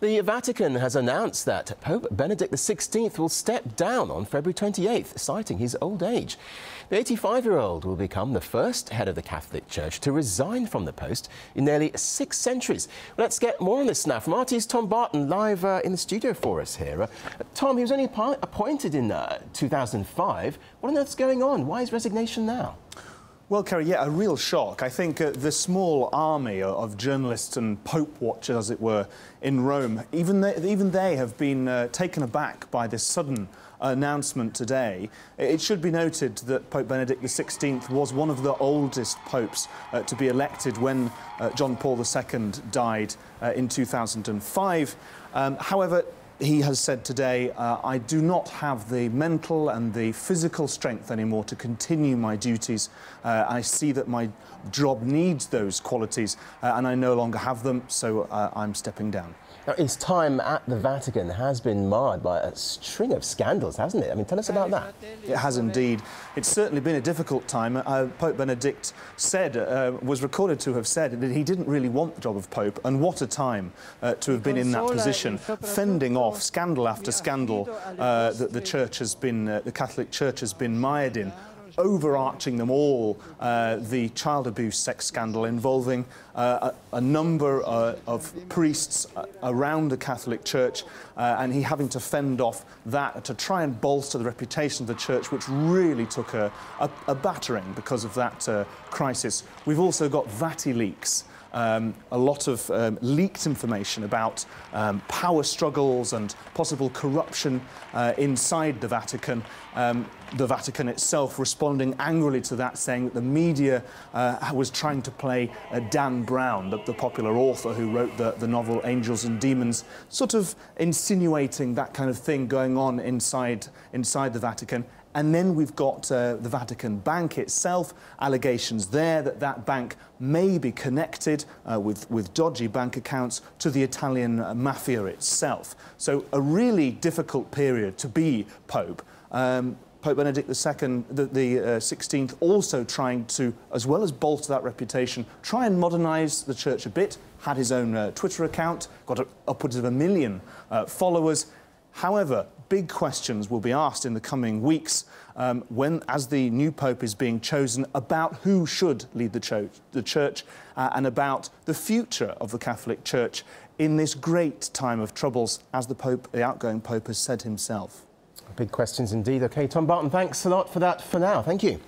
The Vatican has announced that Pope Benedict XVI will step down on February 28th, citing his old age. The 85 year old will become the first head of the Catholic Church to resign from the post in nearly six centuries. Let's get more on this now from RT's Tom Barton, live uh, in the studio for us here. Uh, Tom, he was only appointed in uh, 2005. What on earth's going on? Why is resignation now? Well, Kerry, yeah, a real shock. I think uh, the small army of journalists and Pope watchers, as it were, in Rome, even they, even they have been uh, taken aback by this sudden announcement today. It should be noted that Pope Benedict XVI was one of the oldest popes uh, to be elected when uh, John Paul II died uh, in 2005. Um, however, he has said today, uh, I do not have the mental and the physical strength anymore to continue my duties. Uh, I see that my job needs those qualities uh, and I no longer have them, so uh, I'm stepping down. Now, his time at the Vatican has been marred by a string of scandals, hasn't it? I mean, tell us about that. It has indeed. It's certainly been a difficult time. Uh, Pope Benedict said, uh, was recorded to have said that he didn't really want the job of Pope, and what a time uh, to have been in that position, fending off scandal after scandal uh, that the Church has been, uh, the Catholic Church has been mired in overarching them all, uh, the child abuse sex scandal involving uh, a, a, number uh, of priests uh, around the Catholic Church, and he having to fend off that to try and bolster the reputation of the Church, which really took a, a, a battering because of that crisis. We've also got Vati VatiLeaks um, a lot of um, leaked information about um, power struggles and possible corruption uh, inside the Vatican. Um, the Vatican itself responding angrily to that, saying that the media uh, was trying to play uh, Dan Brown, the, the, popular author who wrote the, the novel Angels and Demons, sort of insinuating that kind of thing going on inside, inside the Vatican. And then we've got uh, the Vatican Bank itself, allegations there that that bank may be connected uh, with, with dodgy bank accounts to the Italian uh, mafia itself. So a really difficult period to be Pope. Um, Pope Benedict II, the, the uh, 16th, also trying to, as well as bolster that reputation, try and modernise the church a bit, had his own uh, Twitter account, got a, upwards of a million uh, followers, However, big questions will be asked in the coming weeks um, when, as the new Pope is being chosen, about who should lead the church, the church uh, and about the future of the Catholic Church in this great time of troubles, as the Pope, the outgoing Pope, has said himself. Big questions indeed. OK, Tom Barton, thanks a lot for that for now. Thank you.